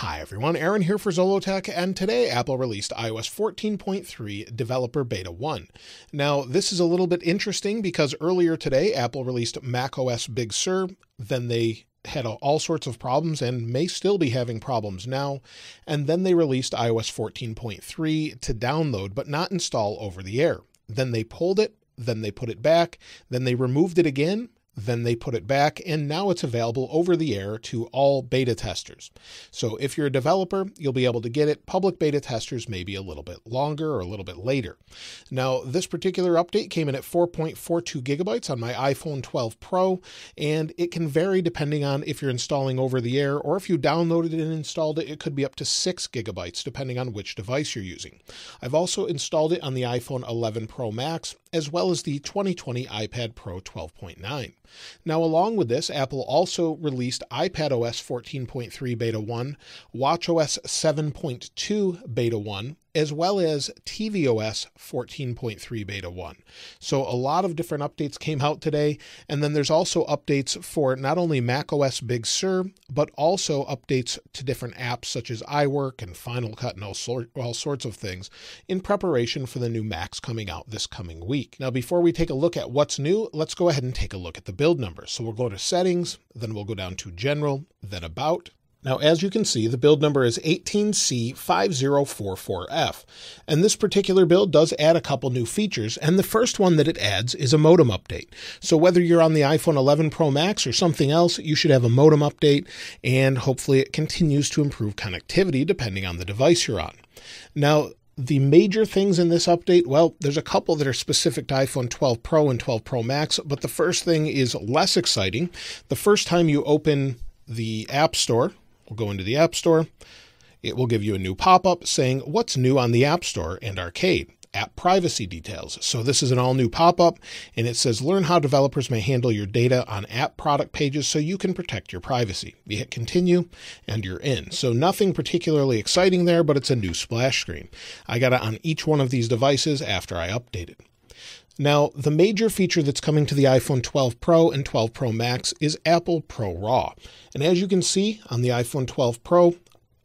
Hi everyone, Aaron here for Zollotech, and today Apple released iOS 14.3 Developer Beta 1. Now, this is a little bit interesting because earlier today Apple released macOS Big Sur, then they had all sorts of problems and may still be having problems now, and then they released iOS 14.3 to download but not install over the air. Then they pulled it, then they put it back, then they removed it again, then they put it back, and now it's available over the air to all beta testers. So if you're a developer, you'll be able to get it. Public beta testers may be a little bit longer or a little bit later. Now, this particular update came in at 4.42 gigabytes on my iPhone 12 Pro, and it can vary depending on if you're installing over the air or if you downloaded and installed it, it could be up to 6 gigabytes depending on which device you're using. I've also installed it on the iPhone 11 Pro Max as well as the 2020 iPad Pro 12.9. Now, along with this, Apple also released iPadOS 14.3 Beta 1, WatchOS 7.2 Beta 1, as well as tvOS 14.3 Beta 1. So a lot of different updates came out today. And then there's also updates for not only macOS Big Sur, but also updates to different apps such as iWork and Final Cut and all, sort, all sorts of things in preparation for the new Macs coming out this coming week. Now, before we take a look at what's new, let's go ahead and take a look at the build numbers. So we'll go to Settings, then we'll go down to General, then About, now, as you can see, the build number is 18C5044F, and this particular build does add a couple new features, and the first one that it adds is a modem update. So whether you're on the iPhone 11 Pro Max or something else, you should have a modem update, and hopefully it continues to improve connectivity depending on the device you're on. Now, the major things in this update, well, there's a couple that are specific to iPhone 12 Pro and 12 Pro Max, but the first thing is less exciting. The first time you open the App Store, We'll go into the App Store. It will give you a new pop up saying what's new on the App Store and Arcade. App privacy details. So, this is an all new pop up, and it says Learn how developers may handle your data on app product pages so you can protect your privacy. You hit continue, and you're in. So, nothing particularly exciting there, but it's a new splash screen. I got it on each one of these devices after I updated. Now, the major feature that's coming to the iPhone 12 Pro and 12 Pro Max is Apple Pro RAW. And as you can see on the iPhone 12 Pro,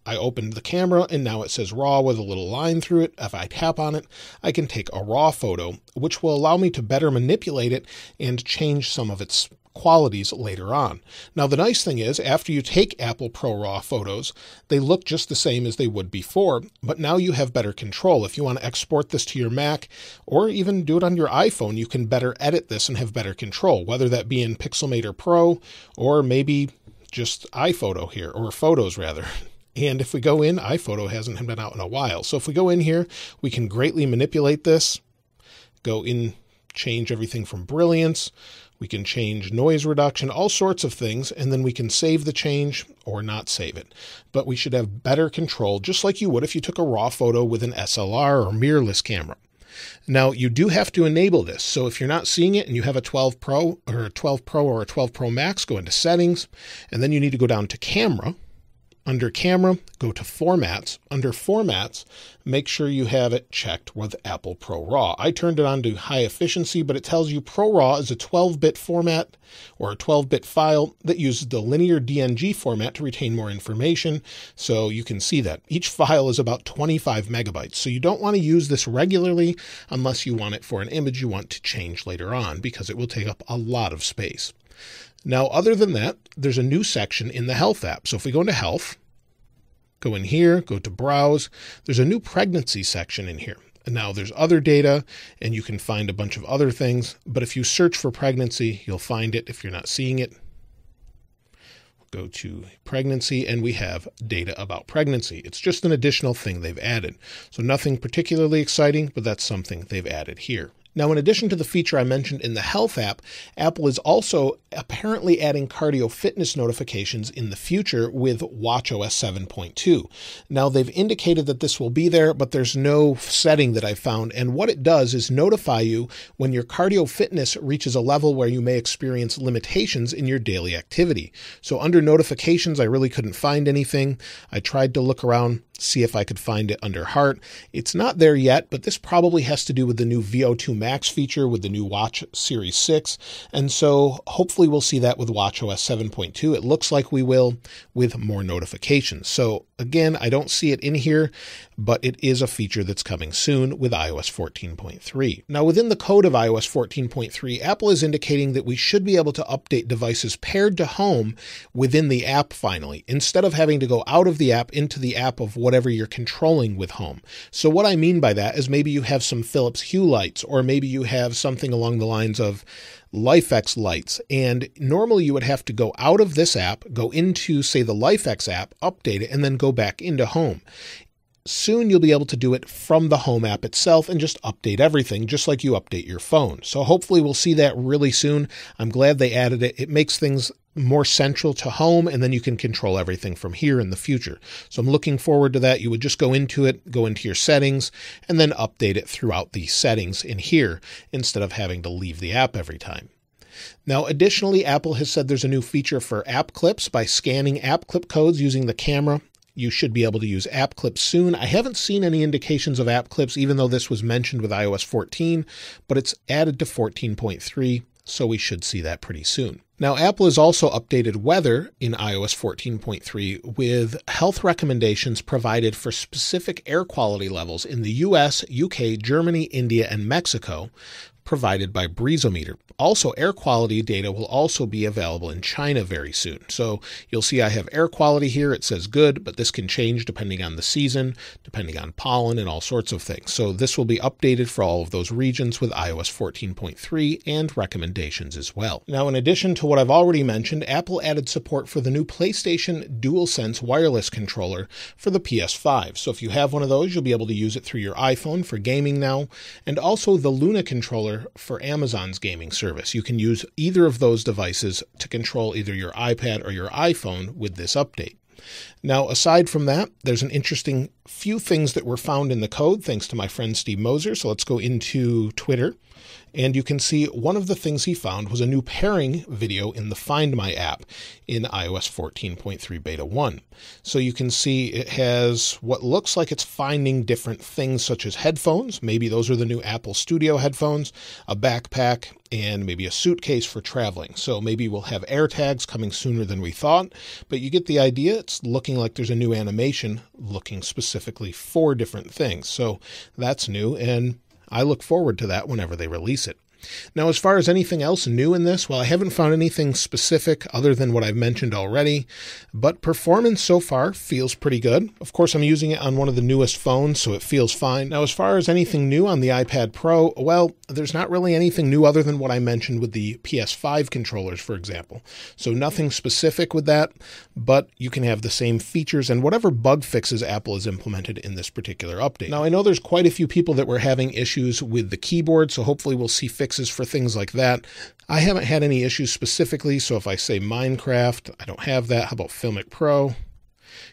I opened the camera and now it says RAW with a little line through it. If I tap on it, I can take a RAW photo, which will allow me to better manipulate it and change some of its qualities later on. Now, the nice thing is, after you take Apple Pro RAW photos, they look just the same as they would before, but now you have better control. If you want to export this to your Mac or even do it on your iPhone, you can better edit this and have better control, whether that be in Pixelmator Pro or maybe just iPhoto here, or Photos rather. And if we go in, iPhoto hasn't been out in a while. So if we go in here, we can greatly manipulate this, go in, change everything from brilliance. We can change noise reduction, all sorts of things, and then we can save the change or not save it. But we should have better control, just like you would if you took a raw photo with an SLR or mirrorless camera. Now, you do have to enable this. So if you're not seeing it and you have a 12 Pro or a 12 Pro or a 12 Pro Max, go into settings, and then you need to go down to camera under Camera, go to Formats. Under Formats, make sure you have it checked with Apple Pro RAW. I turned it on to high efficiency, but it tells you Pro RAW is a 12 bit format or a 12 bit file that uses the linear DNG format to retain more information. So you can see that each file is about 25 megabytes. So you don't want to use this regularly unless you want it for an image you want to change later on because it will take up a lot of space. Now, other than that, there's a new section in the Health app. So if we go into Health, go in here, go to Browse, there's a new pregnancy section in here. And now there's other data, and you can find a bunch of other things. But if you search for pregnancy, you'll find it if you're not seeing it. Go to pregnancy, and we have data about pregnancy. It's just an additional thing they've added. So nothing particularly exciting, but that's something they've added here. Now, in addition to the feature I mentioned in the Health app, Apple is also apparently adding cardio fitness notifications in the future with WatchOS 7.2. Now, they've indicated that this will be there, but there's no setting that I've found. And what it does is notify you when your cardio fitness reaches a level where you may experience limitations in your daily activity. So, under notifications, I really couldn't find anything. I tried to look around see if I could find it under Heart. It's not there yet, but this probably has to do with the new VO2 Max feature with the new Watch Series 6. And so hopefully we'll see that with WatchOS 7.2. It looks like we will with more notifications. So again, I don't see it in here, but it is a feature that's coming soon with iOS 14.3. Now, within the code of iOS 14.3, Apple is indicating that we should be able to update devices paired to home within the app finally, instead of having to go out of the app into the app of whatever you're controlling with home. So, what I mean by that is maybe you have some Philips Hue lights, or maybe you have something along the lines of LIFX lights. And normally you would have to go out of this app, go into, say, the LIFX app, update it, and then go back into home. Soon you'll be able to do it from the home app itself and just update everything, just like you update your phone. So hopefully we'll see that really soon. I'm glad they added it. It makes things more central to home, and then you can control everything from here in the future. So I'm looking forward to that. You would just go into it, go into your settings, and then update it throughout the settings in here instead of having to leave the app every time. Now, additionally, Apple has said there's a new feature for app clips by scanning app clip codes using the camera you should be able to use app clips soon. I haven't seen any indications of app clips, even though this was mentioned with iOS 14, but it's added to 14.3, so we should see that pretty soon. Now, Apple has also updated weather in iOS 14.3 with health recommendations provided for specific air quality levels in the US, UK, Germany, India, and Mexico provided by Breezometer. Also, air quality data will also be available in China very soon. So you'll see I have air quality here. It says good, but this can change depending on the season, depending on pollen, and all sorts of things. So this will be updated for all of those regions with iOS 14.3 and recommendations as well. Now, in addition to what I've already mentioned, Apple added support for the new PlayStation DualSense wireless controller for the PS5. So if you have one of those, you'll be able to use it through your iPhone for gaming now, and also the Luna controller for Amazon's gaming service service. You can use either of those devices to control either your iPad or your iPhone with this update. Now, aside from that, there's an interesting few things that were found in the code thanks to my friend Steve Moser. So let's go into Twitter and you can see one of the things he found was a new pairing video in the Find My app in iOS 14.3 Beta 1. So you can see it has what looks like it's finding different things such as headphones. Maybe those are the new Apple Studio headphones, a backpack, and maybe a suitcase for traveling. So maybe we'll have AirTags coming sooner than we thought, but you get the idea. It's looking like there's a new animation looking specifically for different things. So that's new. And I look forward to that whenever they release it. Now, as far as anything else new in this, well, I haven't found anything specific other than what I've mentioned already, but performance so far feels pretty good. Of course, I'm using it on one of the newest phones, so it feels fine. Now, as far as anything new on the iPad Pro, well, there's not really anything new other than what I mentioned with the PS5 controllers, for example. So, nothing specific with that, but you can have the same features and whatever bug fixes Apple has implemented in this particular update. Now, I know there's quite a few people that were having issues with the keyboard, so hopefully we'll see fixes fixes for things like that. I haven't had any issues specifically, so if I say Minecraft, I don't have that. How about Filmic Pro?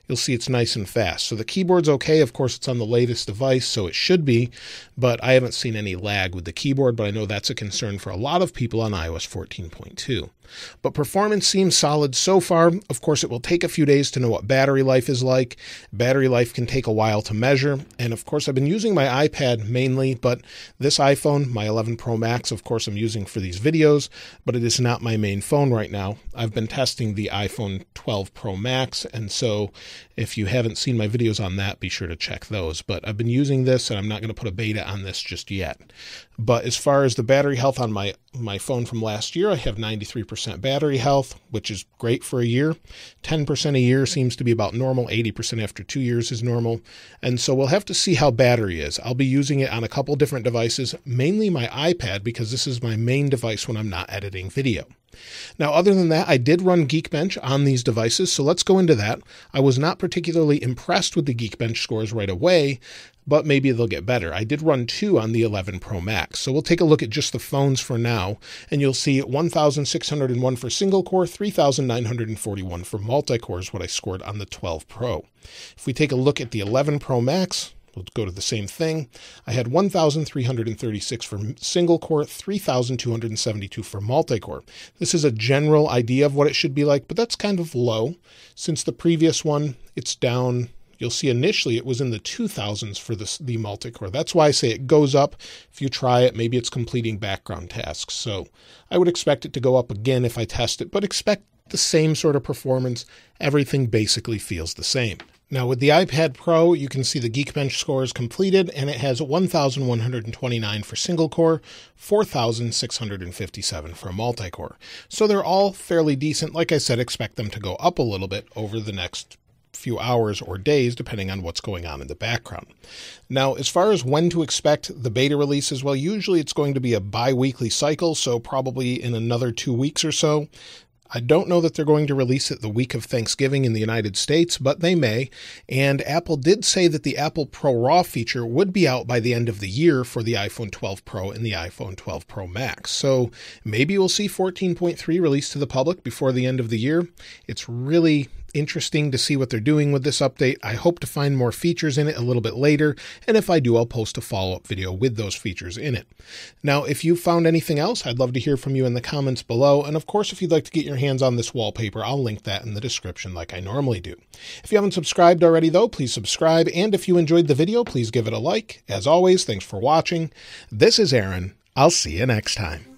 You'll see it's nice and fast. So the keyboard's okay. Of course, it's on the latest device, so it should be, but I haven't seen any lag with the keyboard, but I know that's a concern for a lot of people on iOS 14.2. But performance seems solid so far. Of course, it will take a few days to know what battery life is like. Battery life can take a while to measure. And of course, I've been using my iPad mainly, but this iPhone, my 11 Pro Max, of course, I'm using for these videos, but it is not my main phone right now. I've been testing the iPhone 12 Pro Max, and so if you haven't seen my videos on that, be sure to check those. But I've been using this, and I'm not going to put a beta on this just yet. But as far as the battery health on my my phone from last year, I have 93% battery health, which is great for a year. 10% a year seems to be about normal. 80% after two years is normal. And so we'll have to see how battery is. I'll be using it on a couple different devices, mainly my iPad, because this is my main device when I'm not editing video. Now, other than that, I did run Geekbench on these devices, so let's go into that. I was not particularly impressed with the Geekbench scores right away, but maybe they'll get better. I did run two on the 11 Pro Max. So we'll take a look at just the phones for now, and you'll see 1,601 for single core, 3,941 for multi core is what I scored on the 12 Pro. If we take a look at the 11 Pro Max, We'll go to the same thing. I had 1,336 for single core, 3,272 for multi core. This is a general idea of what it should be like, but that's kind of low. Since the previous one, it's down You'll see initially it was in the 2000s for the, the multi-core. That's why I say it goes up. If you try it, maybe it's completing background tasks. So I would expect it to go up again if I test it, but expect the same sort of performance. Everything basically feels the same. Now with the iPad Pro, you can see the Geekbench score is completed and it has 1,129 for single core, 4,657 for multi-core. So they're all fairly decent. Like I said, expect them to go up a little bit over the next few hours or days, depending on what's going on in the background. Now, as far as when to expect the beta releases, well, usually it's going to be a bi weekly cycle, so probably in another two weeks or so. I don't know that they're going to release it the week of Thanksgiving in the United States, but they may. And Apple did say that the Apple Pro RAW feature would be out by the end of the year for the iPhone 12 Pro and the iPhone 12 Pro Max. So maybe we'll see 14.3 released to the public before the end of the year. It's really interesting to see what they're doing with this update. I hope to find more features in it a little bit later, and if I do, I'll post a follow up video with those features in it. Now, if you found anything else, I'd love to hear from you in the comments below, and of course, if you'd like to get your hands on this wallpaper, I'll link that in the description like I normally do. If you haven't subscribed already, though, please subscribe, and if you enjoyed the video, please give it a like. As always, thanks for watching. This is Aaron. I'll see you next time.